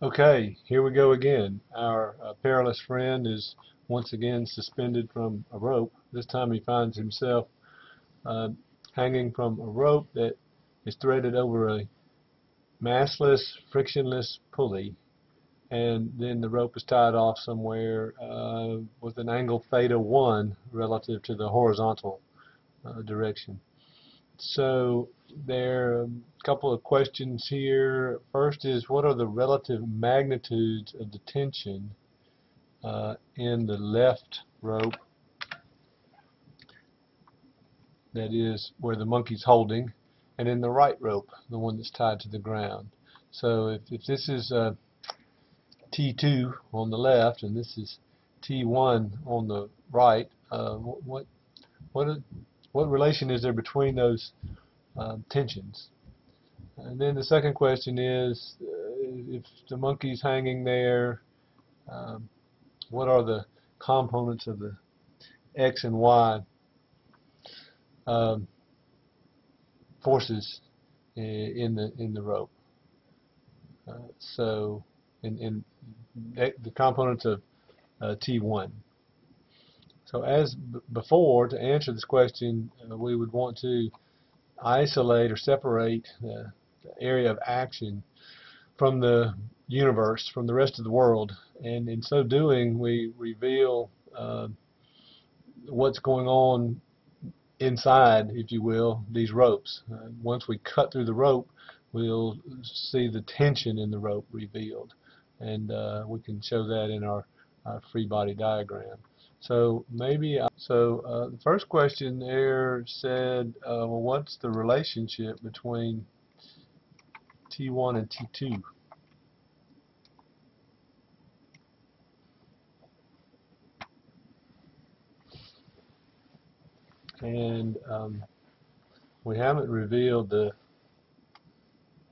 Okay, here we go again. Our uh, perilous friend is once again suspended from a rope. This time he finds himself uh, hanging from a rope that is threaded over a massless, frictionless pulley and then the rope is tied off somewhere uh, with an angle theta 1 relative to the horizontal uh, direction. So there are a couple of questions here. First is what are the relative magnitudes of the tension uh, in the left rope that is where the monkey's holding and in the right rope, the one that's tied to the ground. So if, if this is uh, T2 on the left and this is T1 on the right, uh, what what what relation is there between those uh, tensions? And then the second question is, uh, if the monkey's hanging there, um, what are the components of the X and Y um, forces in the in the rope? Uh, so, in, in the components of uh, T1. So as before, to answer this question, uh, we would want to isolate or separate the, the, area of action from the universe, from the rest of the world. And in so doing, we reveal uh, what's going on inside, if you will, these ropes. Uh, once we cut through the rope, we'll see the tension in the rope revealed. And uh, we can show that in our, our free body diagram. So maybe, uh, so uh, the first question there said, uh, well, what's the relationship between T1 and T2? And um, we haven't revealed the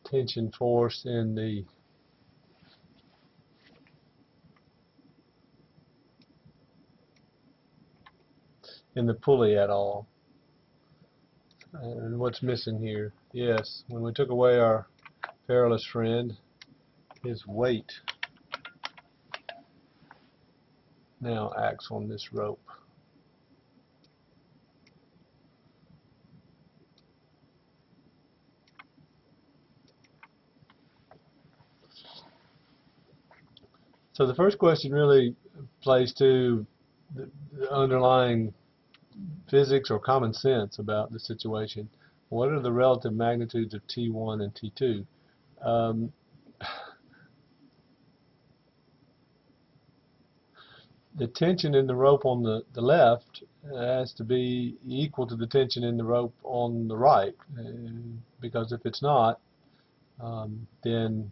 tension force in the in the pulley at all. And what's missing here? Yes, when we took away our perilous friend, his weight now acts on this rope. So the first question really plays to the, underlying physics or common sense about the situation. What are the relative magnitudes of T1 and T2? Um, the tension in the rope on the, the left has to be equal to the tension in the rope on the right uh, because if it's not um, then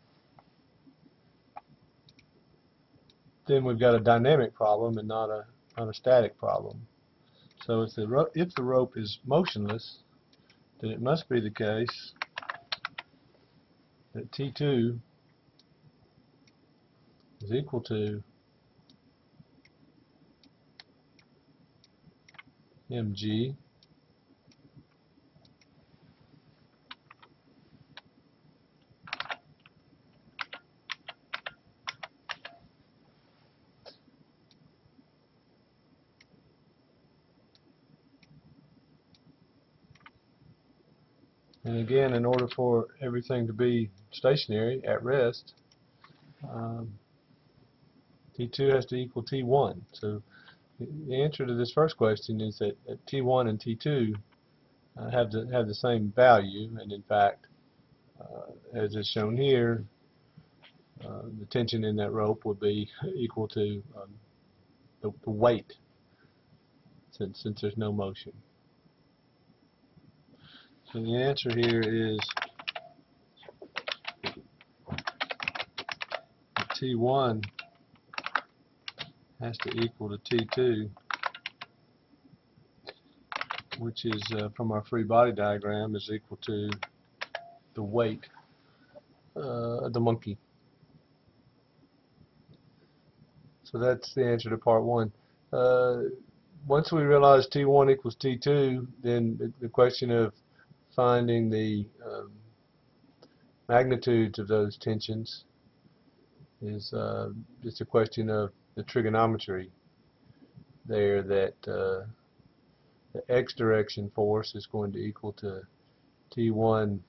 then we've got a dynamic problem and not a not a static problem. So if the, if the rope is motionless, then it must be the case that T2 is equal to mg And again, in order for everything to be stationary at rest, um, T2 has to equal T1. So the answer to this first question is that, that T1 and T2 uh, have the have the same value, and in fact, uh, as is shown here, uh, the tension in that rope would be equal to um, the, the weight, since since there's no motion. So the answer here is T1 has to equal to T2 which is uh, from our free body diagram is equal to the weight uh, of the monkey. So that's the answer to part one. Uh, once we realize T1 equals T2 then the, the question of finding the um, magnitudes of those tensions is uh, just a question of the trigonometry there that uh, the x direction force is going to equal to T1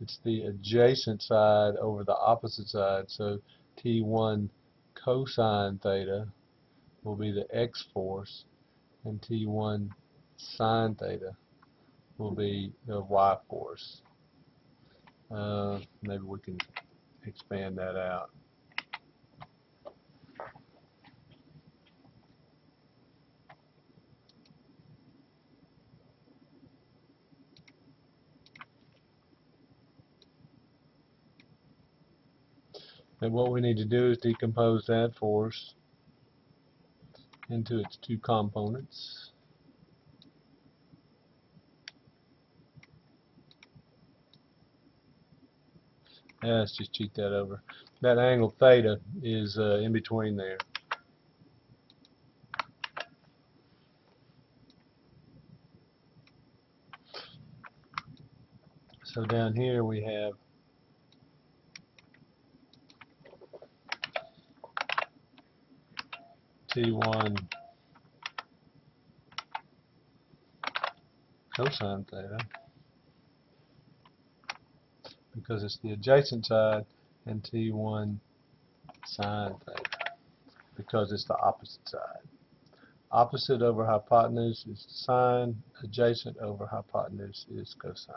it's the adjacent side over the opposite side. So T1 cosine theta will be the x force and T1 sine theta will be the y force uh, maybe we can expand that out And what we need to do is decompose that force into its two components. Let's just cheat that over. That angle theta is uh, in between there. So down here we have T1 cosine theta because it's the adjacent side and T1 sine theta because it's the opposite side. Opposite over hypotenuse is sine, adjacent over hypotenuse is cosine.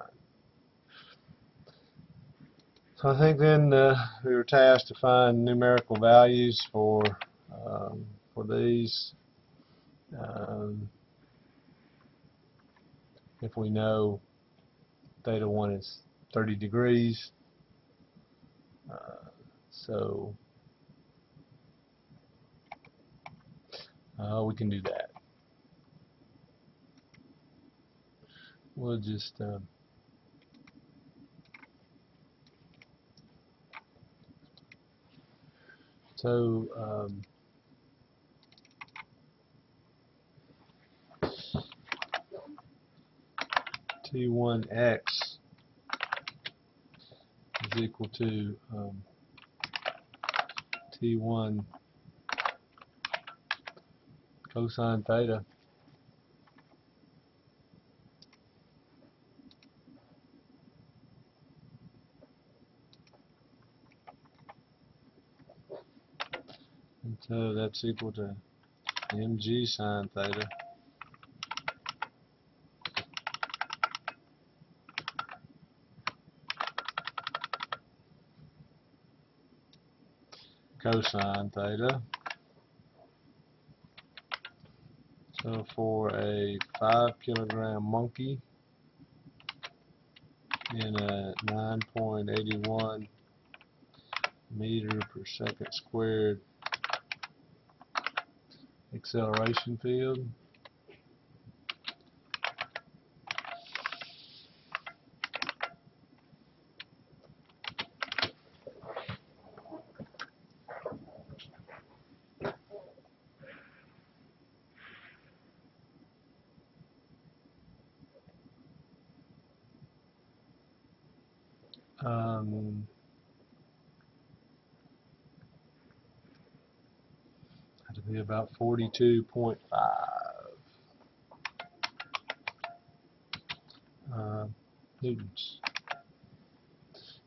So I think then uh, we were tasked to find numerical values for um, for these. Um, if we know theta 1 is 30 degrees, uh, so uh, we can do that. We'll just um, so um, T1x is equal to um, T1 cosine theta. And so that's equal to mg sine theta cosine theta. So for a 5 kilogram monkey in a 9.81 meter per second squared acceleration field, um, had to be about 42.5 uh, newtons.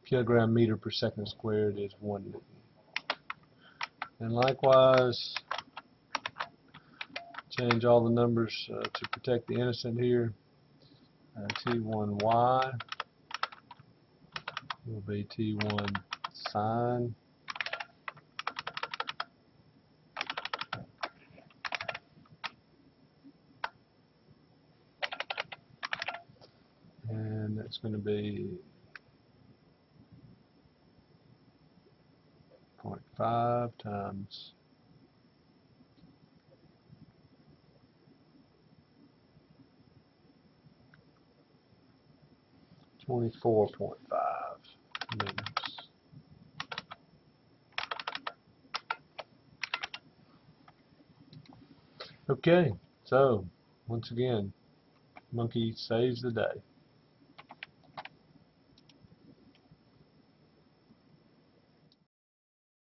Kilogram meter per second squared is 1 newton. And likewise, change all the numbers uh, to protect the innocent here. Uh, T1y will be T1 sine and that's going to be 0.5 times. Twenty-four point five newtons. Okay, so once again, monkey saves the day.